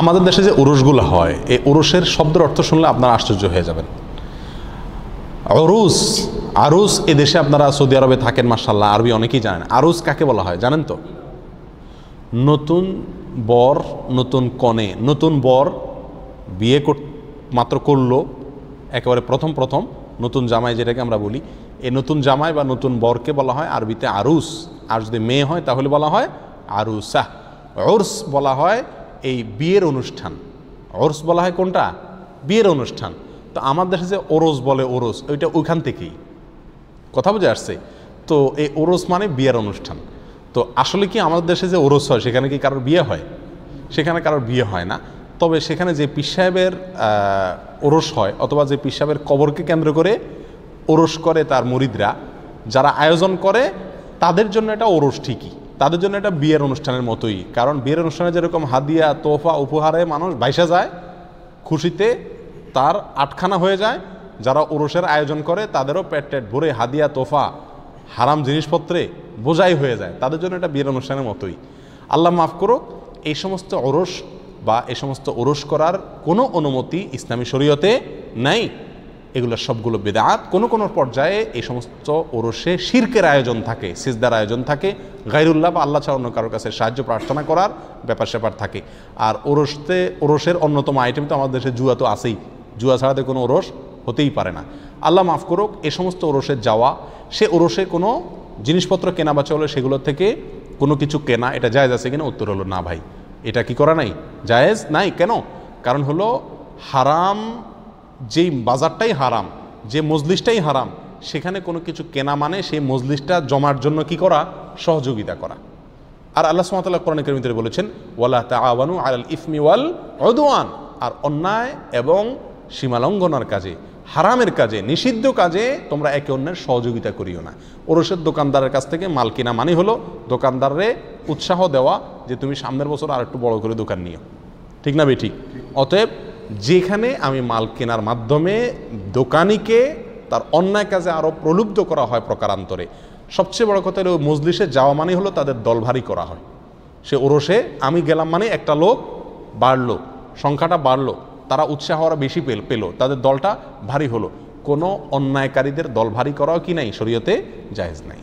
আমাদের দেশে যে উরুসগুলো হয়, এই উরুসের শব্দের অর্থ শুনলে আপনারা আশ্চর্য হয়ে যাবেন। অরুস আরুস এ দেশে আপনারা সৌদি আরবে থাকেন মার্শাল্লাহ আরবি অনেকেই জানেন। আরুস কাকে বলা হয়, জানেন তো? নতুন বর, নতুন কনে, নতুন বর বিয়ে কর, মাত্র করল, একেবারে প্রথম প্রথম নতুন জামাই যেটাকে আমরা বলি এই নতুন জামাই বা নতুন বরকে বলা হয়, আরবিতে আরুস আর যদি মেয়ে হয় তাহলে বলা হয় আরুসাহ অর্স বলা হয় এই বিয়ের অনুষ্ঠান। অর্স বলা হয় কোনটা? বিয়ের অনুষ্ঠান। তো আমার দেশে যে ওরস বলে ওরস, ওইটা ওইখান থেকেই। কথা বুঝে আসছে? তো এই ওরস মানে বিয়ের অনুষ্ঠান। তো আসলে কি আমাদের দেশে যে ওরস হয়, সেখানে কি কারোর বিয়ে হয়? সেখানে কারোর বিয়ে হয় না। তবে সেখানে যে পীর সাহেবের ওরস হয়, অথবা যে পীর সাহেবের কবরকে কেন্দ্র করে ওরস করে তার মুরিদরা, যারা আয়োজন করে, তাদের জন্য এটা ওরস ঠিকই। তাদের জন্য এটা বিয়ের অনুষ্ঠানের মতোই। কারণ বিয়ের অনুষ্ঠানে যেরকম হাদিয়া তোফা উপহারে মানুষ বাইসা যায়, খুশিতে তার আটখানা হয়ে যায়। যারা ওরসের আয়োজন করে, তাদেরও পেট টেট ভরে হাদিয়া তোফা হারাম জিনিসপত্রে বোঝাই হয়ে যায়। তাদের জন্য এটা বিয়ের অনুষ্ঠানের মতোই। আল্লাহ মাফ করুক, এই সমস্ত ওরস বা এই সমস্ত ওরস করার কোনো অনুমতি ইসলামী শরীয়তে নাই। এগুলো সবগুলো বেদাত। কোনো কোনো পর্যায়ে এই সমস্ত ওরসে শির্কের আয়োজন থাকে, সিজদার আয়োজন থাকে। গাইরুল্লাহ বা আল্লাহ ছাড়া অন্য কারোর কাছে সাহায্য, প্রার্থনা করার ব্যাপার স্যাপার থাকে। আর ওরসতে, ওরসের অন্যতম আইটেম তো আমাদের দেশে জুয়া তো আছেই। জুয়া ছাড়াতে কোনো ওরস হতেই পারে না। আল্লাহ মাফ করুক, এ সমস্ত ওরসের যাওয়া, সে ওরসে কোনো জিনিসপত্র কেনা বাচা হলে সেগুলো থেকে কোনো কিছু কেনা, এটা জায়েজ আছে কিনা? উত্তর হলো না ভাই। এটা কি করা নাই? জায়েজ? নাই। কেন? কারণ হলো হারাম যেই বাজারটাই হারাম, যে মজলিসটাই হারাম, সেখানে কোনো কিছু কেনা মানে সেই মজলিসটা জমার জন্য কি করা? সহযোগিতা করা। আর আল্লাহ সুমাতাল্লাহ কোরআন করিমিতে বলেছেন, ওয়ালা তাআওয়ানু আলাল ইফমি ওয়াল উদওয়ান। আর অন্যায় এবং সীমালঙ্ঘনার কাজে, হারামের কাজে, নিষিদ্ধ কাজে তোমরা একে অন্যের সহযোগিতা করিও না। ওরসের দোকানদারের কাছ থেকে মাল কেনা মানে হলো দোকানদাররে উৎসাহ দেওয়া যে তুমি সামনের বছর আর একটু বড় করে দোকান নিও। ঠিক না বেঠিক অতএব যেখানে আমি মাল কেনার মাধ্যমে দোকানিকে তার অন্যায় কাজে আরও প্রলুব্ধ করা হয় প্রকারান্তরে। সবচেয়ে বড় কথা হলো মজলিসে যাওয়া মানে হলো তাদের দলভারী করা হয়। সে ওরসে, আমি গেলাম মানে একটা লোক বাড়লো, সংখ্যাটা বাড়লো, তারা উৎসাহ আরও বেশি পেল, পেল, তাদের দলটা ভারী হলো। কোনো অন্যায়কারীদের দল ভারী করাও কি নাই? শরীয়তে জায়েজ নাই।